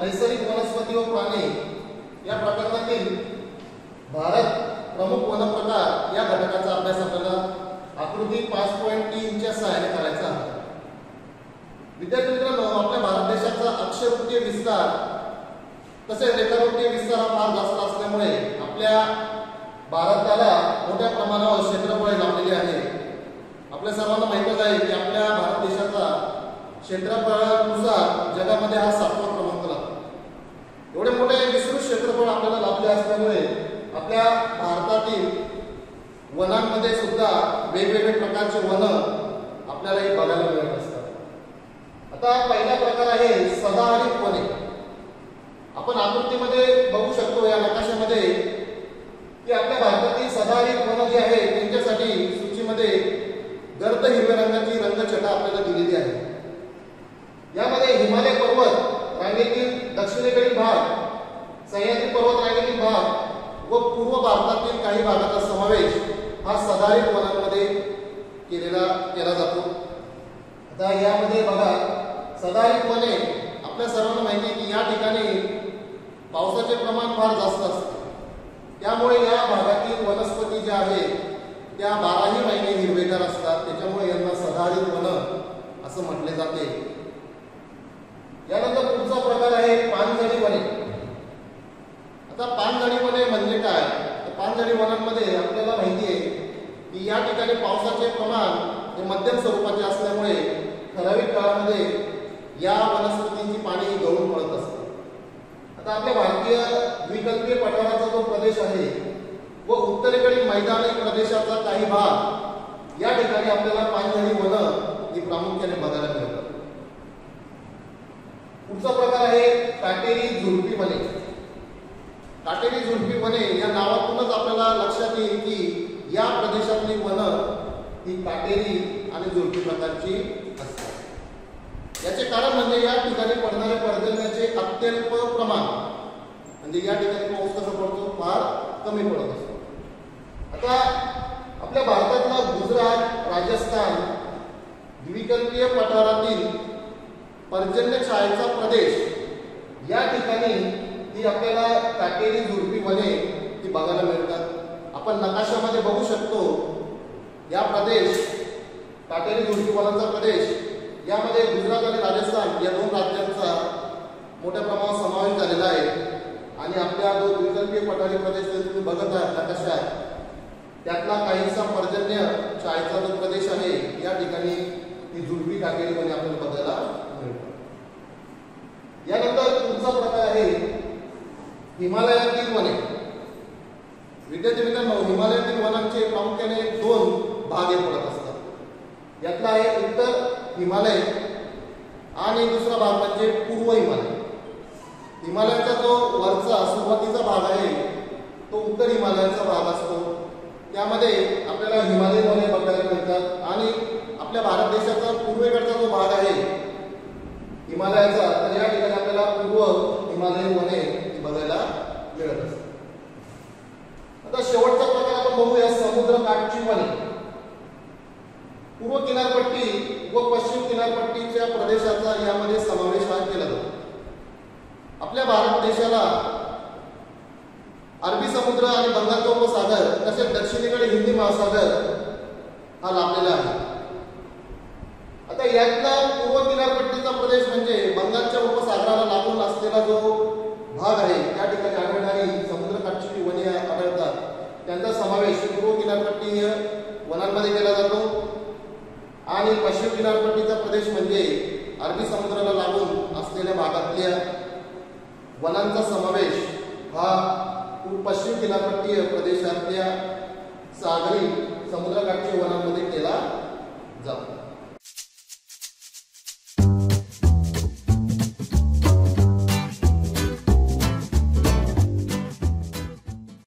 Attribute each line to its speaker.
Speaker 1: नैसर्गिक वनस्पती व प्राणी या प्रकरणातील भारत प्रमुख वनप्रकार या घटकाचा अभ्यास आपल्याला आकृती पाच पॉईंट तीनच्या सहाय्याने करायचा आहे. विद्यार्थी मित्रांनो आपल्या भारत देशाचा अक्षरवृत्तीय विस्तार तसेच रेखावृत्तीय विस्तार हा फार जास्त असल्यामुळे आपल्या भारताला मोठ्या प्रमाणावर क्षेत्रफळ लाभलेले आहे. आपल्या सर्वांना माहितच आहे की आपल्या भारत देशाचा क्षेत्रफळानुसार जगामध्ये हा सातवा आपल्याला असल्यामुळे आपल्या भारतातील वनांमध्ये सुद्धा वेगवेगळे प्रकारचे वन आपल्याला हे बघायला मिळत असतात. आता पहिला प्रकार आहे सदाहरित वने आपण आकृतीमध्ये बघू शकतो या नकाशामध्ये की आपल्या भारतातील सदाहरित वन जे आहे त्यांच्यासाठी सूचीमध्ये गर्द हिरव्या रंगाची रंगछटा आपल्याला दिलेली आहे. यामध्ये हिमालय पर्वत रांगेतील दक्षिणेकडील भाग सह्याद्री पर्वत रांगेतील भाग व पूर्व भारतातील काही भागाचा समावेश हा सदाहरित वनांमध्ये केलेला केला जातो. आता यामध्ये बघा सदाहरित वने आपल्या सर्वांना माहिती आहे की या ठिकाणी पावसाचे प्रमाण फार जास्त असते. त्यामुळे या भागातील वनस्पती ज्या आहेत त्या बाराही महिने हिरवेगार असतात. त्याच्यामुळे यांना सदाहरित वन असं म्हटले जाते यानंतर पुढचा प्रकार आहे पानझडी वने आता पानझडी वने म्हणजे काय तर पानझडी वनांमध्ये आपल्याला माहिती आहे की या ठिकाणी पावसाचे प्रमाण हे मध्यम स्वरूपाचे असल्यामुळे ठराविक काळामध्ये या वनस्पतींची पाणी गळून पडत असतात आता आपल्या भारतीय द्विकल्पीय पठाराचा जो प्रदेश आहे व उत्तरेकडील मैदानी प्रदेशाचा काही भाग या ठिकाणी आपल्याला पानझडी वन ही प्रामुख्याने बघायला मिळतात पुढचा प्रकार आहे काटेरी झुडपी वने. काटेरी झुडपी वने या नावातूनच आपल्याला लक्षात येईल की या प्रदेशातली वन ही काटेरी आणि झुडपी प्रकारची असतात. याचे कारण म्हणजे या ठिकाणी पडणाऱ्या पर्जन्याचे अत्यल्प प्रमाण म्हणजे या ठिकाणी पाऊस कसा पडतो? फार कमी पडत असतो. आता आपल्या भारतातला गुजरात राजस्थान द्विकल्पीय पठारातील पर्जन्य छायेचा प्रदेश या ठिकाणी ही आपल्याला काटेरी झुडपी वने ती बघायला मिळतात. आपण नकाशामध्ये बघू शकतो या प्रदेश काटेरी झुडपी प्रदेश यामध्ये गुजरात आणि राजस्थान या दोन राज्यांचा मोठ्या प्रमाणात समावेश झालेला आहे. आणि आपल्या जो द्विकल्पीय पठारी प्रदेश तुम्ही बघत आहात नकाशात त्यातला काहीसा पर्जन्य छायेचा जो प्रदेश आहे या ठिकाणी ही झुडपी काटेरी वने आपल्याला बघायला मिळतो यानंतर पुढचा प्रकार आहे हिमालयातील वने. हिमालयातील वनांचे प्रामुख्याने दोन भाग हे पडत असतात. यातला आहे उत्तर हिमालय आणि दुसरा भाग म्हणजे पूर्व हिमालय. हिमालयाचा जो वरचा सुरुवातीचा भाग आहे तो उत्तर हिमालयाचा भाग असतो. त्यामध्ये आपल्याला हिमालय वने बघायला मिळतात आणि आपल्या भारत देशाचा पूर्वेकडचा जो भाग आहे हिमालयाचा तर या ठिकाणी आपल्याला पूर्व हिमालय वने बघायला मिळत असतात आता शेवटचा प्रकार आपण बघूया समुद्र काठची वने पूर्व किनारपट्टी व पश्चिम प्रदेशाचा यामध्ये समावेश हा केला जातो. आपल्या भारत देशाला अरबी समुद्र आणि बंगालचा उपसागर तसेच दक्षिणेकडे हिंदी महासागर हा लाभलेला आहे. आता यातला पूर्व किनारपट्टीचा प्रदेश म्हणजे बंगालच्या उपसागराला लागून असलेला जो भाग आहे त्या ठिकाणी आढळणारी समुद्रकाठची वने आढळतात. त्यांचा समावेश पूर्व किनारपट्टी वनांमध्ये केला जातो. आणि पश्चिम किनारपट्टीचा प्रदेश म्हणजे अरबी समुद्राला लागून असलेल्या भागातल्या वनांचा समावेश हा पश्चिम किनारपट्टीय प्रदेशातल्या सागरी समुद्रकाठच्या वनांमध्ये केला जातो.